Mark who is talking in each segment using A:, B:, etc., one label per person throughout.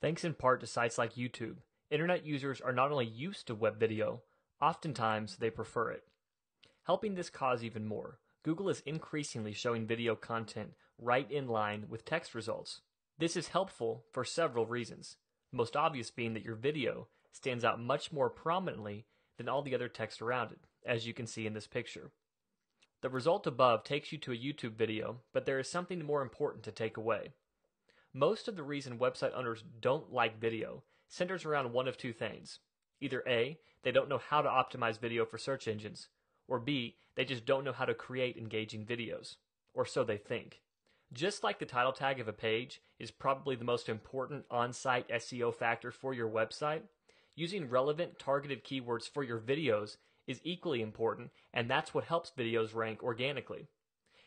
A: Thanks in part to sites like YouTube, internet users are not only used to web video, oftentimes they prefer it. Helping this cause even more, Google is increasingly showing video content right in line with text results. This is helpful for several reasons, the most obvious being that your video stands out much more prominently than all the other text around it, as you can see in this picture. The result above takes you to a YouTube video, but there is something more important to take away. Most of the reason website owners don't like video centers around one of two things. Either A, they don't know how to optimize video for search engines, or B, they just don't know how to create engaging videos. Or so they think. Just like the title tag of a page is probably the most important on site SEO factor for your website, using relevant targeted keywords for your videos is equally important, and that's what helps videos rank organically.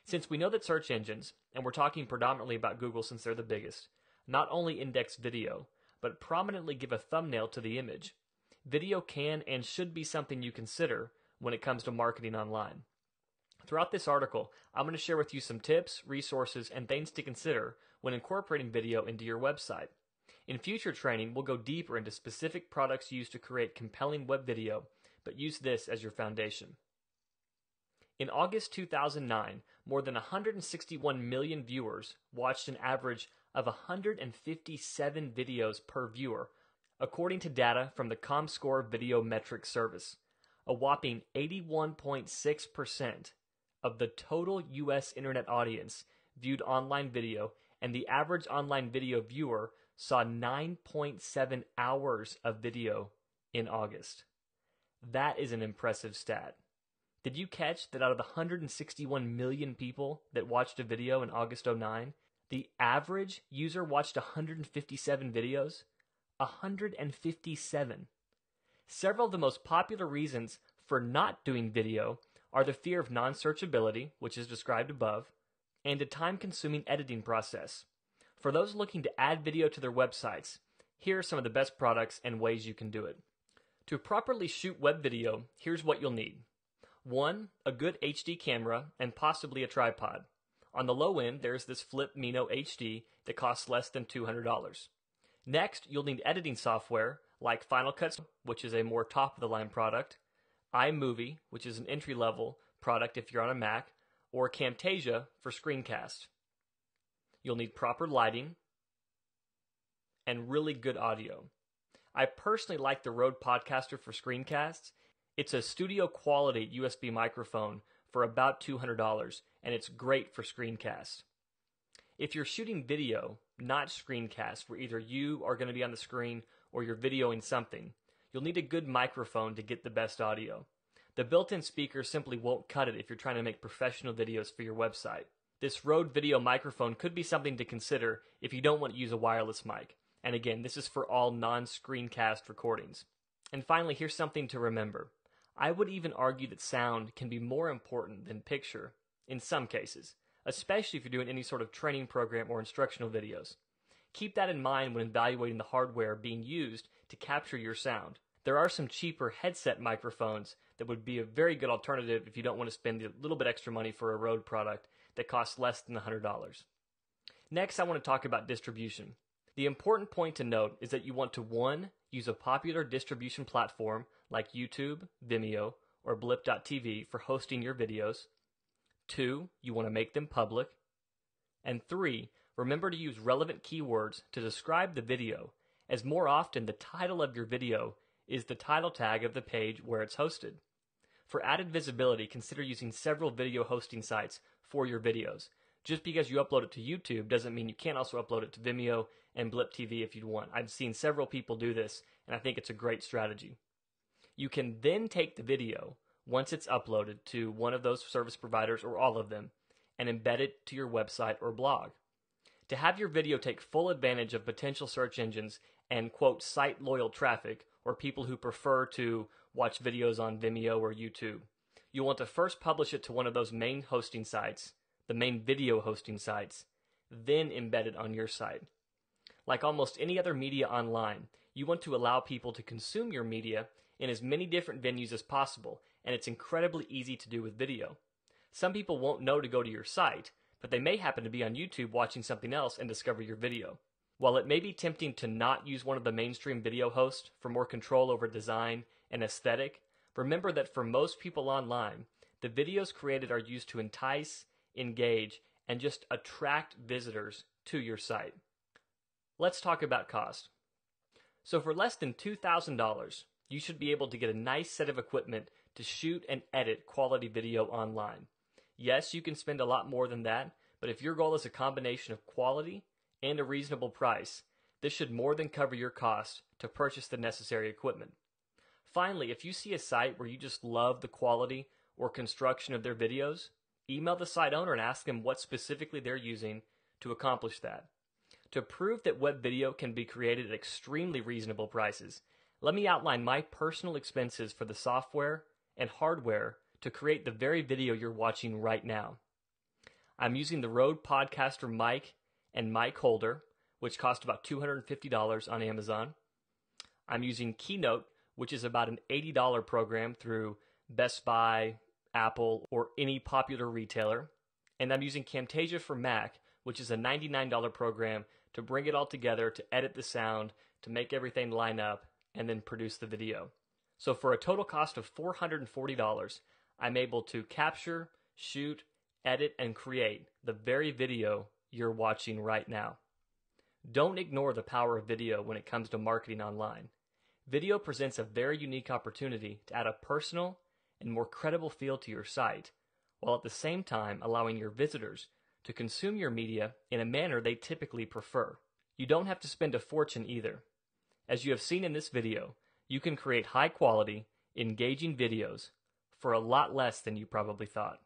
A: Since we know that search engines, and we're talking predominantly about Google since they're the biggest, not only index video, but prominently give a thumbnail to the image, video can and should be something you consider when it comes to marketing online. Throughout this article, I'm going to share with you some tips, resources, and things to consider when incorporating video into your website. In future training, we'll go deeper into specific products used to create compelling web video but use this as your foundation. In August 2009, more than 161 million viewers watched an average of 157 videos per viewer, according to data from the ComScore Video Metrics Service. A whopping 81.6% of the total U.S. internet audience viewed online video, and the average online video viewer saw 9.7 hours of video in August. That is an impressive stat. Did you catch that out of the 161 million people that watched a video in August 09, the average user watched 157 videos? 157. Several of the most popular reasons for not doing video are the fear of non searchability, which is described above, and a time consuming editing process. For those looking to add video to their websites, here are some of the best products and ways you can do it. To properly shoot web video, here's what you'll need. One, a good HD camera and possibly a tripod. On the low end, there's this Flip Mino HD that costs less than $200. Next, you'll need editing software like Final Cut, which is a more top of the line product, iMovie, which is an entry level product if you're on a Mac, or Camtasia for screencast. You'll need proper lighting and really good audio. I personally like the Rode Podcaster for screencasts. It's a studio quality USB microphone for about $200, and it's great for screencasts. If you're shooting video, not screencasts, where either you are going to be on the screen or you're videoing something, you'll need a good microphone to get the best audio. The built in speaker simply won't cut it if you're trying to make professional videos for your website. This Rode video microphone could be something to consider if you don't want to use a wireless mic. And again, this is for all non screencast recordings. And finally, here's something to remember. I would even argue that sound can be more important than picture in some cases, especially if you're doing any sort of training program or instructional videos. Keep that in mind when evaluating the hardware being used to capture your sound. There are some cheaper headset microphones that would be a very good alternative if you don't want to spend a little bit extra money for a Rode product that costs less than $100. Next, I want to talk about distribution. The important point to note is that you want to 1. Use a popular distribution platform like YouTube, Vimeo, or Blip.tv for hosting your videos. 2. You want to make them public. And 3. Remember to use relevant keywords to describe the video, as more often the title of your video is the title tag of the page where it's hosted. For added visibility, consider using several video hosting sites for your videos. Just because you upload it to YouTube doesn't mean you can't also upload it to Vimeo and Blip TV if you'd want. I've seen several people do this, and I think it's a great strategy. You can then take the video, once it's uploaded to one of those service providers or all of them, and embed it to your website or blog. To have your video take full advantage of potential search engines and quote site loyal traffic, or people who prefer to watch videos on Vimeo or YouTube, you'll want to first publish it to one of those main hosting sites the main video hosting sites, then embed it on your site. Like almost any other media online, you want to allow people to consume your media in as many different venues as possible, and it's incredibly easy to do with video. Some people won't know to go to your site, but they may happen to be on YouTube watching something else and discover your video. While it may be tempting to not use one of the mainstream video hosts for more control over design and aesthetic, remember that for most people online, the videos created are used to entice, engage, and just attract visitors to your site. Let's talk about cost. So, for less than $2,000, you should be able to get a nice set of equipment to shoot and edit quality video online. Yes, you can spend a lot more than that, but if your goal is a combination of quality and a reasonable price, this should more than cover your cost to purchase the necessary equipment. Finally, if you see a site where you just love the quality or construction of their videos, email the site owner and ask them what specifically they're using to accomplish that. To prove that web video can be created at extremely reasonable prices, let me outline my personal expenses for the software and hardware to create the very video you're watching right now. I'm using the Rode Podcaster mic and mic holder, which cost about $250 on Amazon. I'm using Keynote, which is about an $80 program through Best Buy, Apple, or any popular retailer. And I'm using Camtasia for Mac, which is a $99 program to bring it all together, to edit the sound, to make everything line up, and then produce the video. So for a total cost of $440, I'm able to capture, shoot, edit, and create the very video you're watching right now. Don't ignore the power of video when it comes to marketing online. Video presents a very unique opportunity to add a personal and more credible feel to your site, while at the same time allowing your visitors to consume your media in a manner they typically prefer. You don't have to spend a fortune either. As you have seen in this video, you can create high quality, engaging videos for a lot less than you probably thought.